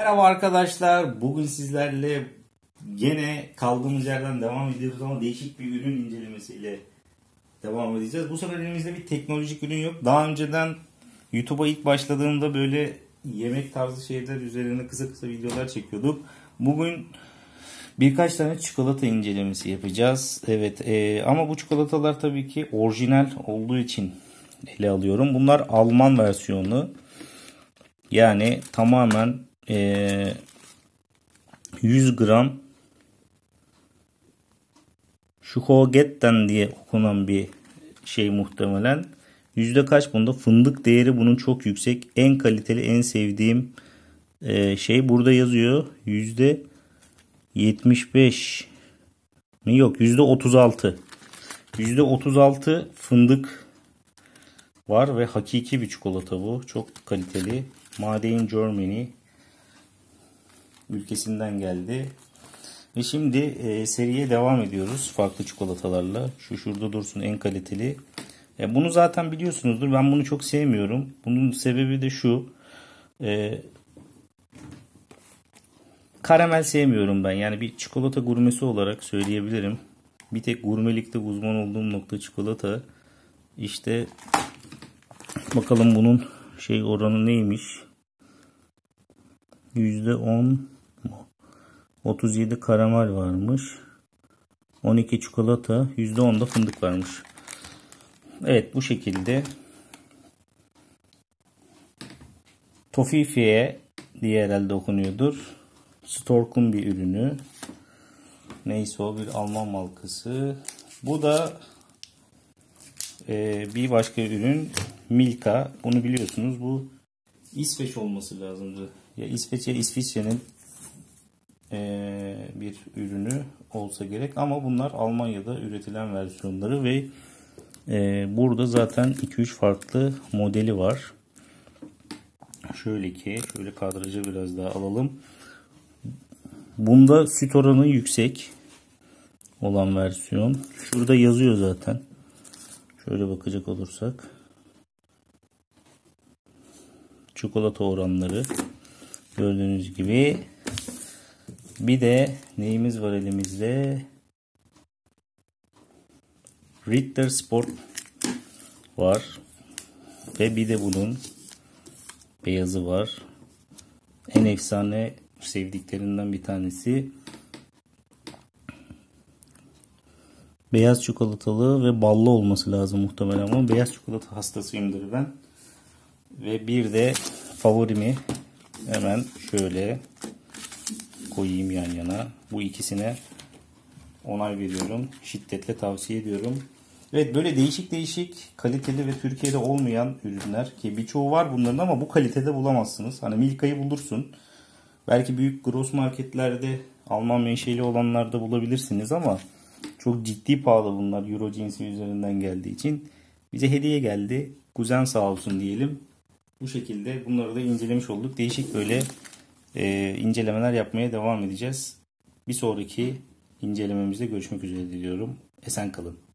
Merhaba arkadaşlar. Bugün sizlerle gene kaldığımız yerden devam ediyoruz ama değişik bir ürün incelemesiyle devam edeceğiz. Bu sefer elimizde bir teknolojik ürün yok. Daha önceden YouTube'a ilk başladığımda böyle yemek tarzı şeyler üzerine kısa kısa videolar çekiyorduk. Bugün birkaç tane çikolata incelemesi yapacağız. Evet e, ama bu çikolatalar tabii ki orijinal olduğu için ele alıyorum. Bunlar Alman versiyonu. Yani tamamen e, 100 gram Schuhogetten diye okunan bir şey muhtemelen. Yüzde kaç bunda? Fındık değeri bunun çok yüksek. En kaliteli, en sevdiğim e, şey burada yazıyor. Yüzde 75 mi? Yok yüzde 36. Yüzde 36 fındık var ve hakiki bir çikolata bu. Çok kaliteli. Made in Germany ülkesinden geldi. Ve şimdi e, seriye devam ediyoruz farklı çikolatalarla. Şu şurada dursun en kaliteli. E, bunu zaten biliyorsunuzdur. Ben bunu çok sevmiyorum. Bunun sebebi de şu. E, karamel sevmiyorum ben. Yani bir çikolata gurmesi olarak söyleyebilirim. Bir tek gurmelikte uzman olduğum nokta çikolata. İşte bakalım bunun şey oranı neymiş? %10 37 karamel varmış. 12 çikolata, %10 da fındık varmış. Evet bu şekilde Tofifiye diye herhalde okunuyordur. Stork'un bir ürünü. Neyse o bir Alman markası. Bu da e, bir başka ürün Milka. Bunu biliyorsunuz bu İsveç olması lazımdı. Ya İsveç ya İsviçre'nin bir ürünü olsa gerek ama bunlar Almanya'da üretilen versiyonları ve e, burada zaten 2-3 farklı modeli var. Şöyle ki şöyle kadrajı biraz daha alalım. Bunda süt oranı yüksek olan versiyon. Şurada yazıyor zaten. Şöyle bakacak olursak. Çikolata oranları gördüğünüz gibi. Bir de neyimiz var elimizde? Ritter Sport var. Ve bir de bunun beyazı var. En efsane sevdiklerinden bir tanesi. Beyaz çikolatalı ve ballı olması lazım muhtemelen ama beyaz çikolata hastasıyımdır ben. Ve bir de favorimi hemen şöyle koyayım yan yana. Bu ikisine onay veriyorum. Şiddetle tavsiye ediyorum. Evet böyle değişik değişik kaliteli ve Türkiye'de olmayan ürünler ki birçoğu var bunların ama bu kalitede bulamazsınız. Hani Milka'yı bulursun. Belki büyük gross marketlerde Alman menşeli olanlarda bulabilirsiniz ama çok ciddi pahalı bunlar Euro cinsi üzerinden geldiği için. Bize hediye geldi. Kuzen sağ olsun diyelim. Bu şekilde bunları da incelemiş olduk. Değişik böyle e, incelemeler yapmaya devam edeceğiz. Bir sonraki incelememizde görüşmek üzere diliyorum. Esen kalın.